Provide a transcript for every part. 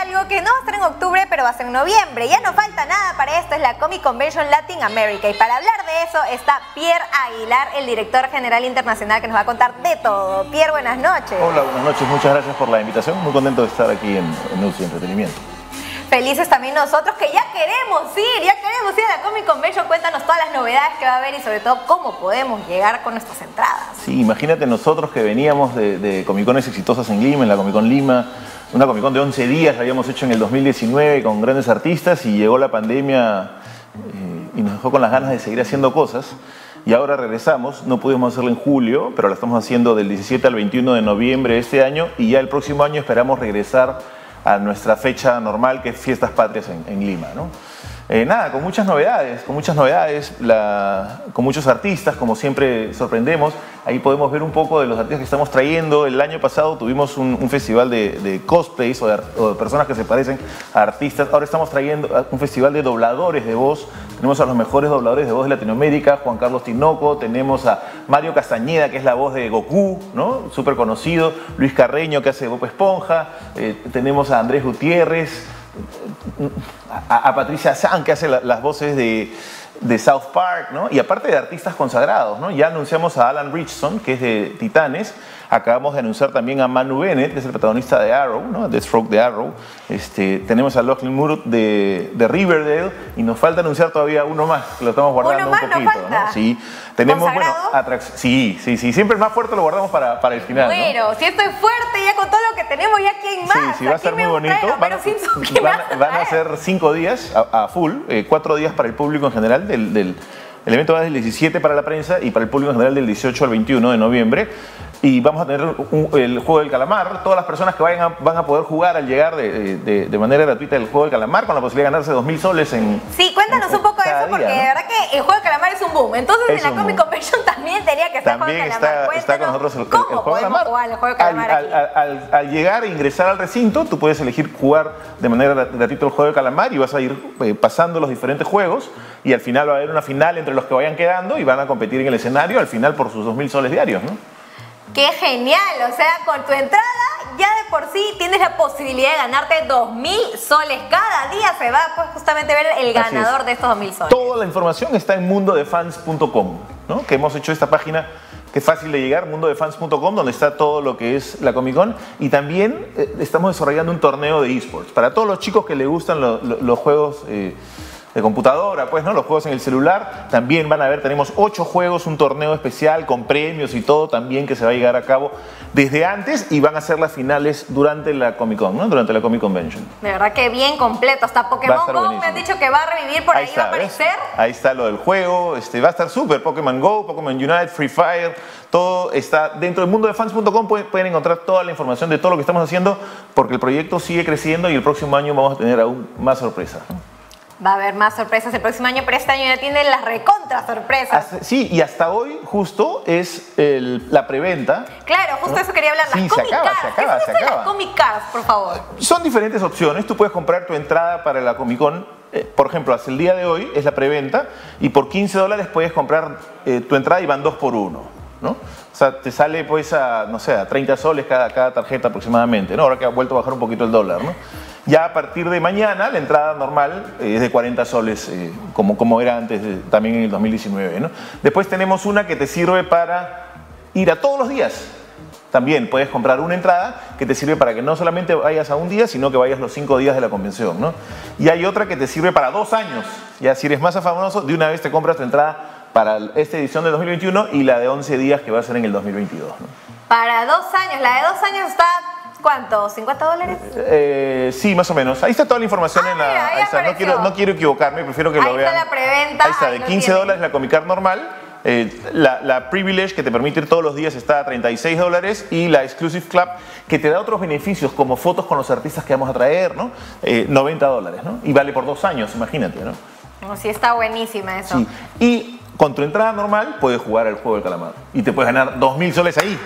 Algo que no va a ser en octubre, pero va a ser en noviembre. Ya no falta nada para esto, es la Comic Convention Latin America. Y para hablar de eso está Pierre Aguilar, el director general internacional, que nos va a contar de todo. Pierre, buenas noches. Hola, buenas noches. Muchas gracias por la invitación. Muy contento de estar aquí en, en UCI Entretenimiento. Felices también nosotros que ya queremos ir, ya queremos ir a la Comic Convention. Cuéntanos todas las novedades que va a haber y sobre todo cómo podemos llegar con nuestras entradas. Sí, imagínate nosotros que veníamos de, Comic Cones exitosas en Lima, en la Comic Con Lima, una Comic Con de 11 días, la habíamos hecho en el 2019 con grandes artistas y llegó la pandemia eh, y nos dejó con las ganas de seguir haciendo cosas. Y ahora regresamos, no pudimos hacerlo en julio, pero lo estamos haciendo del 17 al 21 de noviembre de este año y ya el próximo año esperamos regresar a nuestra fecha normal que es Fiestas Patrias en, Lima. ¿no? Eh, nada, con muchas novedades, con muchas novedades, con muchos artistas, como siempre sorprendemos. Ahí podemos ver un poco de los artistas que estamos trayendo. El año pasado tuvimos un, festival de, cosplays o de, personas que se parecen a artistas. Ahora estamos trayendo un festival de dobladores de voz. Tenemos a los mejores dobladores de voz de Latinoamérica, Juan Carlos Tinoco, tenemos a Mario Castañeda, que es la voz de Goku, ¿no? súper conocido, Luis Carreño, que hace Bob Esponja, eh, tenemos a Andrés Gutiérrez, a, Patricia San, que hace la, las voces de, de, South Park, ¿no? Y aparte de artistas consagrados, ¿no? Ya anunciamos a Alan Richardson, que es de Titanes. Acabamos de anunciar también a Manu Bennett, que es el protagonista de Arrow, ¿no? The Stroke de Arrow. Este, tenemos a Lachlan Murdoch de, de, Riverdale y nos falta anunciar todavía uno más, que lo estamos guardando ¿Uno más un poquito, ¿no? Sí. Tenemos, ¿Consagrado? bueno, sí, sí, sí. Siempre el más fuerte lo guardamos para, para el final. Bueno, ¿no? si estoy fuerte ya con todo lo que tenemos, ya quién más. Sí, sí, va a ser muy bonito. Van, van, van, a ser cinco días a, a full, eh, cuatro días para el público en general del, el evento va del 17 para la prensa y para el público en general del 18 al 21 de noviembre. Y vamos a tener un, el juego del calamar. Todas las personas que vayan a, van a poder jugar al llegar de, de, de, manera gratuita el juego del calamar con la posibilidad de ganarse 2.000 soles en. Sí, cuéntanos en, un poco de eso porque día, ¿no? de verdad que el juego del calamar es un boom. Entonces es en la Comic Convention también tenía que estar también el juego del calamar. Está, está, con nosotros el, ¿Cómo el juego del calamar. Jugar el juego del calamar al, al, al, al, llegar e ingresar al recinto, tú puedes elegir jugar de manera gratuita el juego del calamar y vas a ir eh, pasando los diferentes juegos y al final va a haber una final entre los que vayan quedando y van a competir en el escenario al final por sus 2.000 soles diarios, ¿no? ¡Qué genial! O sea, con tu entrada ya de por sí tienes la posibilidad de ganarte 2.000 soles. Cada día se va pues, justamente ver el ganador de estos 2.000 soles. Toda la información está en mundodefans.com, ¿no? que hemos hecho esta página que es fácil de llegar, mundodefans.com, donde está todo lo que es la Comic Con. Y también eh, estamos desarrollando un torneo de esports. Para todos los chicos que les gustan lo, lo, los juegos... Eh, de computadora, pues, ¿no? Los juegos en el celular también van a ver, tenemos ocho juegos, un torneo especial con premios y todo también que se va a llegar a cabo desde antes y van a ser las finales durante la Comic Con, ¿no? Durante la Comic Convention. De verdad que bien completo, hasta Pokémon Go me han dicho que va a revivir por ahí, ahí está, va a aparecer. ¿ves? Ahí está lo del juego, este, va a estar súper, Pokémon Go, Pokémon Unite, Free Fire, todo está dentro del mundo de fans.com, pueden, pueden encontrar toda la información de todo lo que estamos haciendo porque el proyecto sigue creciendo y el próximo año vamos a tener aún más sorpresas. Va a haber más sorpresas el próximo año, pero este año ya tiene las recontra sorpresas. Hasta, sí, y hasta hoy justo es el, la preventa. Claro, justo ¿no? eso quería hablar. Las sí, Comic se acaba, Cards. se acaba, ¿Qué se acaba. las Comic Cards, por favor? Son diferentes opciones. Tú puedes comprar tu entrada para la Comic Con. Eh, por ejemplo, hasta el día de hoy es la preventa y por 15 dólares puedes comprar eh, tu entrada y van dos por uno. ¿no? O sea, te sale pues a, no sé, a 30 soles cada, cada tarjeta aproximadamente, ¿no? Ahora que ha vuelto a bajar un poquito el dólar, ¿no? Ya a partir de mañana la entrada normal eh, es de 40 soles, eh, como, como era antes, de, también en el 2019, ¿no? Después tenemos una que te sirve para ir a todos los días. También puedes comprar una entrada que te sirve para que no solamente vayas a un día, sino que vayas los cinco días de la convención, ¿no? Y hay otra que te sirve para dos años. Ya si eres más afanoso, de una vez te compras tu entrada para esta edición de 2021 y la de 11 días que va a ser en el 2022. ¿no? Para dos años, la de dos años está, ¿cuánto? ¿50 dólares? Eh, sí, más o menos. Ahí está toda la información ah, en la... Mira, ahí ahí está. No, quiero, no quiero equivocarme, prefiero que ahí lo vean. Ahí está la preventa. Ahí está, de 15 dólares la Comic Card normal. Eh, la, la, Privilege que te permite ir todos los días está a 36 dólares y la Exclusive Club que te da otros beneficios como fotos con los artistas que vamos a traer, ¿no? Eh, 90 dólares, ¿no? Y vale por dos años, imagínate, ¿no? No, sí, está buenísima eso. Sí. Y con tu entrada normal puedes jugar al juego del calamar y te puedes ganar 2.000 soles ahí.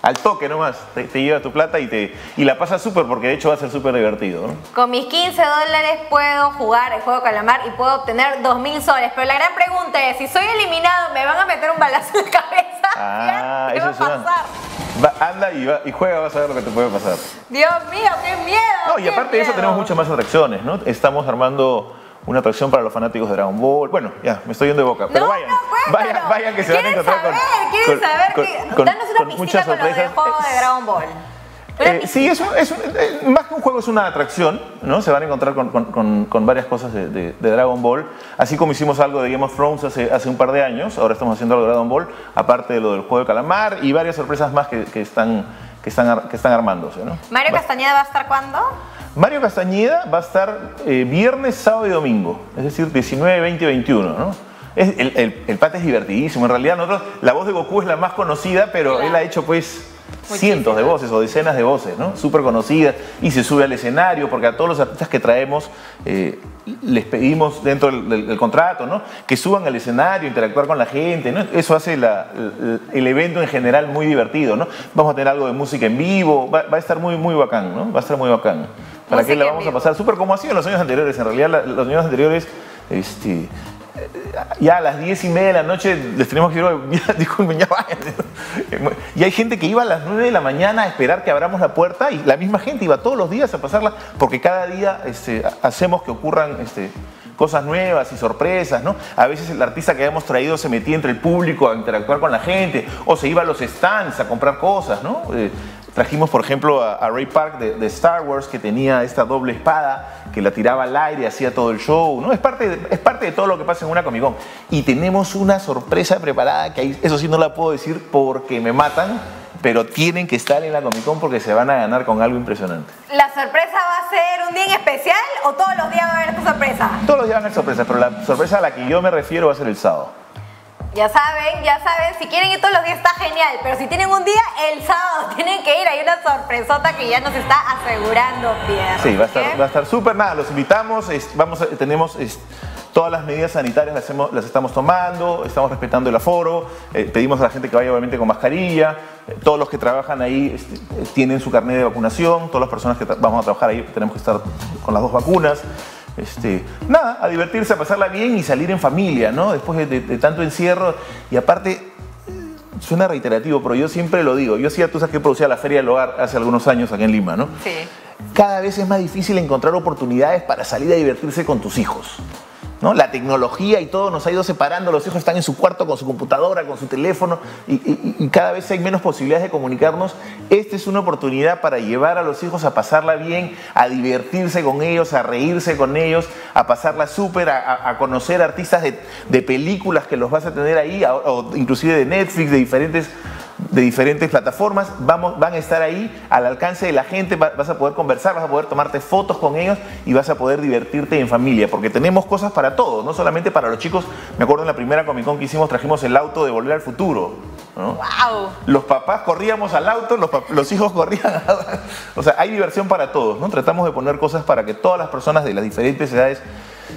Al toque nomás, te, te llevas tu plata y, te, y la pasas súper porque de hecho va a ser súper divertido. ¿no? Con mis 15 dólares puedo jugar el juego calamar y puedo obtener 2.000 soles. Pero la gran pregunta es, si soy eliminado, ¿me van a meter un balazo en la cabeza? Ah, ¿Qué eso va a pasar? Va, anda y, va- y juega, vas a ver lo que te puede pasar. Dios mío, qué miedo. No, y aparte de eso tenemos muchas más atracciones, ¿no? Estamos armando una atracción para los fanáticos de Dragon Ball. Bueno, ya, me estoy yendo de boca. Pero no, vayan, no, vayan, vayan que se van a ¿Quieren encontrar con. saber? ¿Quieren con- saber? con- que- con- Danos una con muchas con lo del sorpresas. juego de Dragon Ball. Eh, sí, es, un- es un- eh, más que un juego, es una atracción, ¿no? Se van a encontrar con, con- con- varias cosas de, de- de Dragon Ball, así como hicimos algo de Game of Thrones hace, hace un par de años, ahora estamos haciendo algo de Dragon Ball, aparte de lo del juego de calamar y varias sorpresas más que, que están, que, están, que están armándose, ¿no? Mario Castañeda va a estar cuándo? Mario Castañeda va a estar eh, viernes, sábado y domingo, es decir, 19, 20 y 21, ¿no? Es- el, el, el pata es divertidísimo, en realidad nosotros, la voz de Goku es la más conocida, pero Claro. él ha hecho pues cientos de voces o decenas de voces, ¿no? Súper conocidas y se sube al escenario porque a todos los artistas que traemos eh, les pedimos dentro del, del- del contrato, ¿no? Que suban al escenario, interactuar con la gente, ¿no? Eso hace la- el, el evento en general muy divertido, ¿no? Vamos a tener algo de música en vivo, va, va a estar muy, muy bacán, ¿no? Va a estar muy bacán. ¿Para qué la vamos a pasar? Súper como ha sido en los años anteriores. En realidad, la- los años anteriores, este, ya a las 10 y media de la noche les tenemos que decir, ya, disculpen, ya vayan. Y hay gente que iba a las 9 de la mañana a esperar que abramos la puerta y la misma gente iba todos los días a pasarla porque cada día este, ha- hacemos que ocurran este, cosas nuevas y sorpresas, ¿no? A veces el artista que habíamos traído se metía entre el público a interactuar con la gente o se iba a los stands a comprar cosas, ¿no? Eh, Trajimos, por ejemplo, a, a Ray Park de, de Star Wars, que tenía esta doble espada, que la tiraba al aire, hacía todo el show, ¿no? Es parte, de, es parte de todo lo que pasa en una Comic Con. Y tenemos una sorpresa preparada, que ahí- eso sí no la puedo decir porque me matan, pero tienen que estar en la Comic Con porque se van a ganar con algo impresionante. ¿La sorpresa va a ser un día en especial o todos los días va a haber esta sorpresa? Todos los días van a haber sorpresas, pero la sorpresa a la que yo me refiero va a ser el sábado. Ya saben, ya saben, si quieren ir todos los días está genial, pero si tienen un día, el sábado tienen que ir. Hay una sorpresota que ya nos está asegurando Pierre. Sí, va a estar, va a estar súper nada. Los invitamos, es- vamos a- tenemos es, todas las medidas sanitarias las, hemos- las estamos tomando, estamos respetando el aforo, eh, pedimos a la gente que vaya obviamente con mascarilla, eh, todos los que trabajan ahí este, eh, tienen su carnet de vacunación, todas las personas que vamos a trabajar ahí tenemos que estar con las dos vacunas. Este, nada, a divertirse, a pasarla bien y salir en familia, ¿no? Después de, de- de tanto encierro y aparte Suena reiterativo, pero yo siempre lo digo. Yo hacía, tú sabes que producía la Feria del Hogar hace algunos años aquí en Lima, ¿no? Sí. Cada vez es más difícil encontrar oportunidades para salir a divertirse con tus hijos. ¿No? La tecnología y todo nos ha ido separando. Los hijos están en su cuarto con su computadora, con su teléfono, y, cada vez hay menos posibilidades de comunicarnos. Esta es una oportunidad para llevar a los hijos a pasarla bien, a divertirse con ellos, a reírse con ellos, a pasarla súper, a, conocer artistas de, películas que los vas a tener ahí, o inclusive de Netflix, de diferentes de diferentes plataformas, vamos, van a estar ahí al alcance de la gente, va- vas a poder conversar, vas a poder tomarte fotos con ellos y vas a poder divertirte en familia, porque tenemos cosas para todos, no solamente para los chicos. Me acuerdo en la primera Comic Con que hicimos, trajimos el auto de Volver al Futuro. ¿no? ¡Wow! Los papás corríamos al auto, los, los hijos corrían. al- O sea, hay diversión para todos, ¿no? Tratamos de poner cosas para que todas las personas de las diferentes edades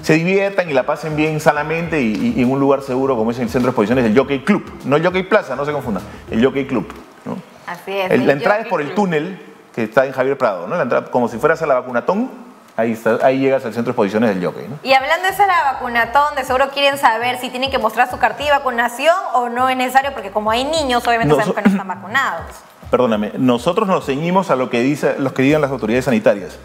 se diviertan y la pasen bien sanamente y, y- en un lugar seguro como es el centro de exposiciones del Jockey Club. No el Jockey Plaza, no se confundan, el Jockey Club. ¿no? Así es. El- la entrada es Jockey por el túnel que está en Javier Prado, ¿no? La entrada, como si fueras a la vacunatón, ahí, está- ahí llegas al centro de exposiciones del Jockey, ¿no? Y hablando de esa la vacunatón, de seguro quieren saber si tienen que mostrar su cartilla de vacunación o no es necesario, porque como hay niños, obviamente No, sabemos que no están vacunados. Perdóname, nosotros nos ceñimos a lo que dice, los que digan las autoridades sanitarias.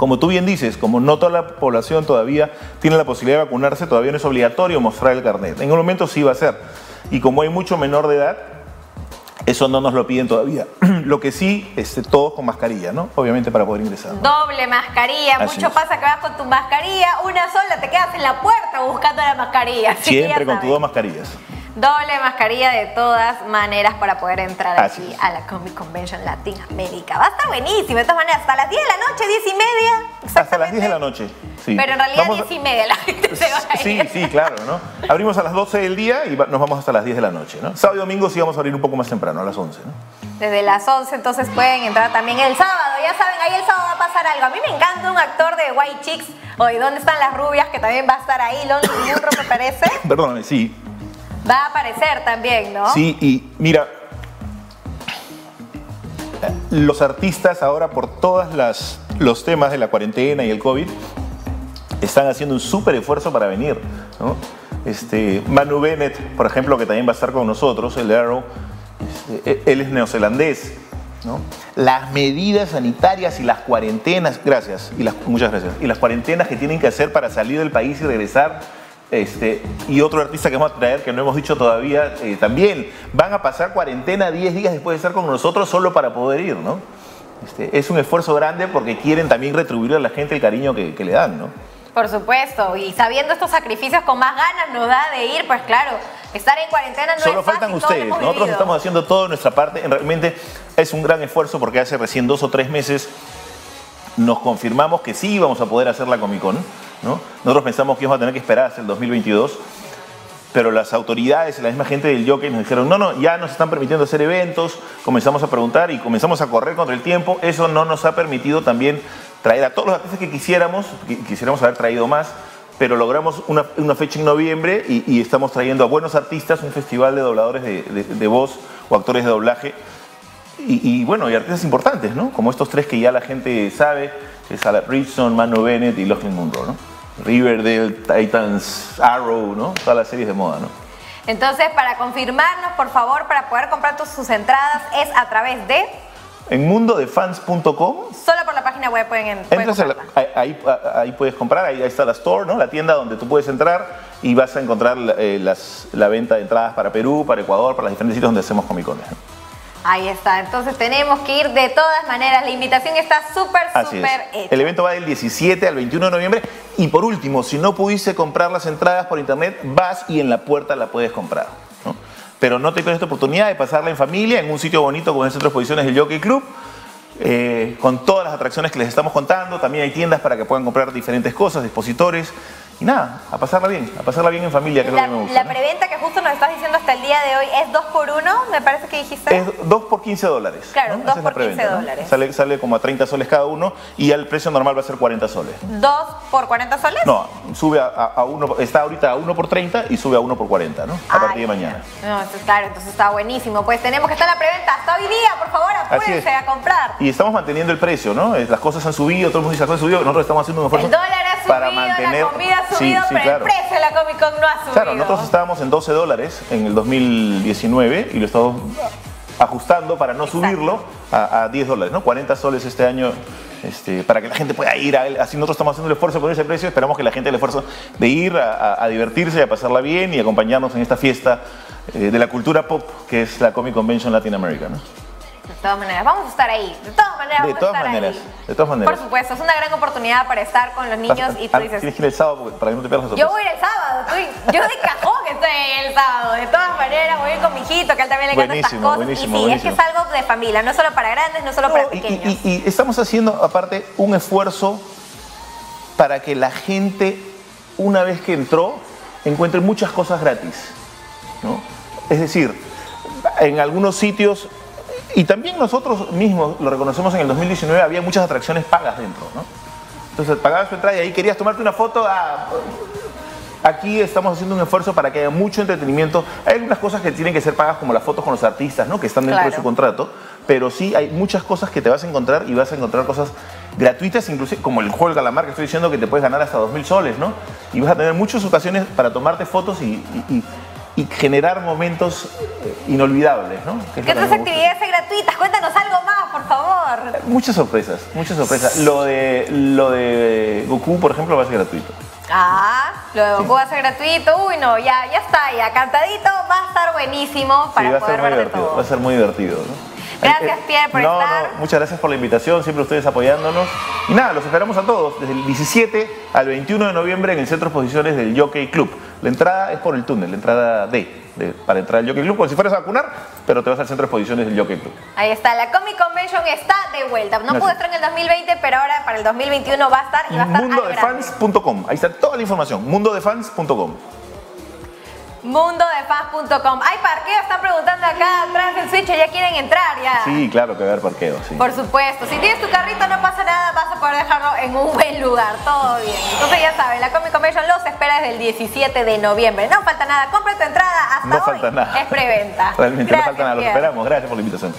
Como tú bien dices, como no toda la población todavía tiene la posibilidad de vacunarse, todavía no es obligatorio mostrar el carnet. En un momento sí va a ser. Y como hay mucho menor de edad, eso no nos lo piden todavía. Lo que sí, este, todos con mascarilla, ¿no? Obviamente para poder ingresar. ¿no? Doble mascarilla, Así mucho es. pasa que vas con tu mascarilla, una sola, te quedas en la puerta buscando la mascarilla. Siempre con tus dos mascarillas. Doble mascarilla de todas maneras para poder entrar Así aquí es. a la Comic Convention Latin América. Va a estar buenísimo, de todas maneras, hasta las 10 de la noche, 10 y media. Hasta las 10 de la noche. Sí. Pero en realidad Vamos a- 10 y media la gente se va a Sí, ir. sí, claro, ¿no? Abrimos a las 12 del día y nos vamos hasta las 10 de la noche, ¿no? Sábado y domingo sí vamos a abrir un poco más temprano, a las 11, ¿no? Desde las 11, entonces pueden entrar también el sábado. Ya saben, ahí el sábado va a pasar algo. A mí me encanta un actor de White Chicks. Oye, ¿dónde están las rubias? Que también va a estar ahí. Lonely Munro, me parece. Perdóname, sí. Va a aparecer también, ¿no? Sí, y mira, los artistas ahora por todos los temas de la cuarentena y el COVID están haciendo un súper esfuerzo para venir. ¿no? Este, Manu Bennett, por ejemplo, que también va a estar con nosotros, el Arrow, eh, él es neozelandés. ¿no? Las medidas sanitarias y las cuarentenas, gracias, y las, muchas gracias, y las cuarentenas que tienen que hacer para salir del país y regresar este, y otro artista que vamos a traer, que no hemos dicho todavía, eh, también van a pasar cuarentena 10 días después de estar con nosotros solo para poder ir, ¿no? Este, es un esfuerzo grande porque quieren también retribuir a la gente el cariño que, le dan, ¿no? Por supuesto, y sabiendo estos sacrificios con más ganas nos da de ir, pues claro, estar en cuarentena no Solo es faltan ustedes, nosotros estamos haciendo todo nuestra parte, realmente es un gran esfuerzo porque hace recién dos o tres meses nos confirmamos que sí íbamos a poder hacer la Comic Con, ¿no? Nosotros pensamos que íbamos a tener que esperar hasta el 2022 pero las autoridades y la misma gente del Jockey nos dijeron, no, no, ya nos están permitiendo hacer eventos, comenzamos a preguntar y comenzamos a correr contra el tiempo, eso no nos ha permitido también traer a todos los artistas que quisiéramos, quisiéramos haber traído más, pero logramos una, fecha en noviembre y, estamos trayendo a buenos artistas, un festival de dobladores de, voz o actores de doblaje, y, bueno, y artistas importantes, ¿no? Como estos tres que ya la gente sabe, que es Alec Richardson, Manu Bennett y Lachlan Munro, ¿no? Riverdale, Titans, Arrow, ¿no? Todas las series de moda, ¿no? Entonces, para confirmarnos, por favor, para poder comprar sus entradas, es a través de... En mundodefans.com. Solo por la página web pueden, entrar. ahí, puedes comprar, ahí, está la store, ¿no? La tienda donde tú puedes entrar y vas a encontrar eh, la venta de entradas para Perú, para Ecuador, para las diferentes sitios donde hacemos comicones. Ahí está, entonces tenemos que ir de todas maneras. La invitación está súper, súper hecha. El evento va del 17 al 21 de noviembre. Y por último, si no pudiste comprar las entradas por internet, vas y en la puerta la puedes comprar. Pero no te pierdas esta oportunidad de pasarla en familia, en un sitio bonito como el Centro de Exposiciones del Jockey Club. Eh, con todas las atracciones que les estamos contando. También hay tiendas para que puedan comprar diferentes cosas, expositores. Y nada, a pasarla bien, a pasarla bien en familia, que la, es lo que me gusta. La preventa que justo nos estás diciendo hasta el día de hoy es 2 por 1, me parece que dijiste. Es 2 por 15 dólares. Claro, 2 por 15 dólares. Sale, sale como a 30 soles cada uno y el precio normal va a ser 40 soles. ¿2 por 40 soles? No, sube a, a, uno, está ahorita a 1 por 30 y sube a 1 por 40, ¿no? A partir de mañana. No, claro, entonces está buenísimo. Pues tenemos que estar en la preventa hasta hoy día, por favor, apúrense a comprar. Y estamos manteniendo el precio, ¿no? Las cosas han subido, todo el mundo dice han subido, nosotros estamos haciendo un esfuerzo. El dólar subido, para mantener... la comida ha subido, pero precio la Comic Con no ha subido. Claro, nosotros estábamos en 12 dólares en el 2019 y lo estamos ajustando para no subirlo a, 10 dólares, ¿no? 40 soles este año este, para que la gente pueda ir a. Así nosotros estamos haciendo el esfuerzo por ese precio. Esperamos que la gente haga el esfuerzo de ir a, divertirse, a pasarla bien y acompañarnos en esta fiesta eh, de la cultura pop que es la Comic Convention Latin America. ¿no? De todas maneras, vamos a estar ahí. De todas maneras, de todas maneras, De todas maneras. Por supuesto, es una gran oportunidad para estar con los niños y tú dices. Tienes que ir el sábado para que no te pierdas Yo voy a ir el sábado. yo de cajón que estoy el sábado. De todas maneras, voy a ir con mi hijito, que a él también le encantan estas cosas. Buenísimo, y sí, es que es algo de familia, no solo para grandes, no solo para pequeños. Y, estamos haciendo, aparte, un esfuerzo para que la gente, una vez que entró, encuentre muchas cosas gratis. ¿no? Es decir, en algunos sitios y también nosotros mismos lo reconocemos en el 2019, había muchas atracciones pagas dentro, ¿no? Entonces pagabas tu entrada y ahí querías tomarte una foto. Ah, aquí estamos haciendo un esfuerzo para que haya mucho entretenimiento. Hay algunas cosas que tienen que ser pagas como las fotos con los artistas, ¿no? Que están dentro de su contrato. Pero sí hay muchas cosas que te vas a encontrar y vas a encontrar cosas gratuitas, inclusive como el juego del calamar que estoy diciendo que te puedes ganar hasta 2.000 soles, ¿no? Y vas a tener muchas ocasiones para tomarte fotos y y generar momentos inolvidables. ¿no? ¿Qué otras actividades gratuitas? Cuéntanos algo más, por favor. Muchas sorpresas, muchas sorpresas. Lo de, lo de Goku, por ejemplo, va a ser gratuito. Ah, lo de Goku va a ser gratuito. Uy, no, ya, ya está, ya cantadito. Va a estar buenísimo para poder ver de todo. Va a ser muy divertido. ¿no? Gracias, eh, Pierre, por estar. No, muchas gracias por la invitación, siempre ustedes apoyándonos. Y nada, los esperamos a todos desde el 17 al 21 de noviembre en el Centro de Exposiciones del Jockey Club. La entrada es por el túnel, la entrada D, para entrar al Jockey Club, como si fueras a vacunar, pero te vas al Centro de Exposiciones del Jockey Club. Ahí está, la Comic Convention está de vuelta. No pudo estar en el 2020, pero ahora para el 2021 va a estar y va a estar Mundodefans.com, ahí está toda la información, mundodefans.com mundodefaz.com. Hay parqueo, están preguntando acá atrás del switch, ya quieren entrar ya. Sí, claro que va a haber parqueo, sí. Por supuesto. Si tienes tu carrito no pasa nada, vas a poder dejarlo en un buen lugar, todo bien. Entonces ya saben, la Comic Convention los espera desde el 17 de noviembre. No falta nada, compra tu entrada hasta no falta nada. Es preventa. Realmente no falta nada, los esperamos. Gracias por la invitación.